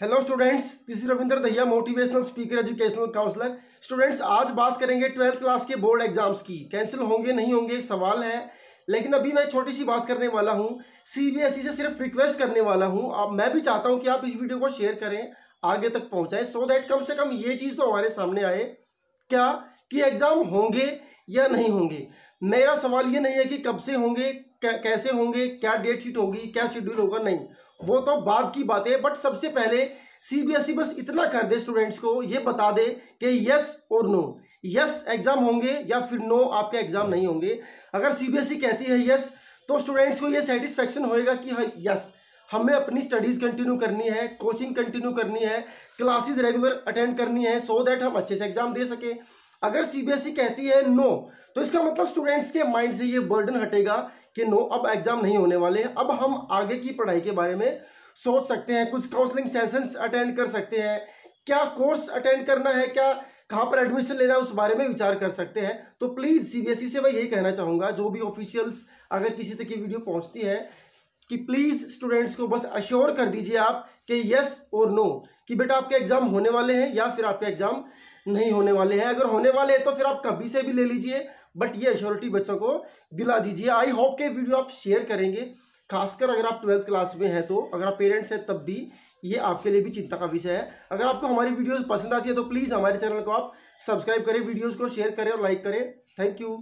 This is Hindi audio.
Hello students this is Ravindra Dahiya motivational speaker educational counsellor students आज बात करेंगे ट्वेल्थ क्लास के बोर्ड एग्ज़ाम्स की। कैंसिल होंगे, नहीं होंगे, सवाल है। लेकिन अभी मैं छोटी सी बात करने वाला हूँ। सीबीएसई से सिर्फ़ रिक्वेस्ट करने वाला हूँ। अब मैं भी चाहता हूँ कि आप इस वीडियो को शेयर करें, आगे तक पहुँचाएँ। सो दैट कम से कम ये चीज़ तो हमारे सामने आए। क्या कि एग्ज़ाम होंगे या नहीं होंगे? मेरा सवाल ये नहीं है कि कब से होंगे कैसे होंगे, क्या डेट शीट होगी, क्या शेड्यूल होगा, नहीं। वो तो बाद की बात है बट सबसे पहले सीबीएसई बस इतना कर दे स्टूडेंट्स को, ये बता दे कि यस और नो यस एग्ज़ाम होंगे या फिर नो आपके एग्ज़ाम नहीं होंगे। अगर सीबीएसई कहती है यस तो स्टूडेंट्स को ये सेटिस्फेक्शन होएगा कि हाँ यस हमें अपनी स्टडीज़ कंटिन्यू करनी है कोचिंग कंटिन्यू करनी है क्लासेस रेगुलर अटेंड करनी है सो so दैट हम अच्छे से एग्ज़ाम दे सके। अगर सीबीएसई कहती है नो तो इसका मतलब स्टूडेंट्स के माइंड से ये बर्डन हटेगा कि नो अब एग्ज़ाम नहीं होने वाले अब हम आगे की पढ़ाई के बारे में सोच सकते हैं, कुछ काउंसलिंग सेशंस अटेंड कर सकते हैं। क्या कोर्स अटेंड करना है, क्या, कहाँ पर एडमिशन लेना है, उस बारे में विचार कर सकते हैं। तो प्लीज़ सीबीएसई से मैं यही कहना चाहूँगा, जो भी ऑफिशियल्स अगर किसी तक की वीडियो पहुँचती है कि प्लीज़ स्टूडेंट्स को बस अश्योर कर दीजिए आप कि यस और नो कि बेटा आपके एग्ज़ाम होने वाले हैं या फिर आपके एग्ज़ाम नहीं होने वाले हैं। अगर होने वाले हैं तो फिर आप कभी से भी ले लीजिए बट ये अश्योरिटी बच्चों को दिला दीजिए। आई होप के वीडियो आप शेयर करेंगे, खासकर अगर आप ट्वेल्थ क्लास में हैं तो। अगर आप पेरेंट्स हैं तब भी ये आपके लिए भी चिंता का विषय है। अगर आपको हमारी वीडियोस पसंद आती है तो प्लीज़ हमारे चैनल को आप सब्सक्राइब करें वीडियोस को शेयर करें और लाइक करें। Thank you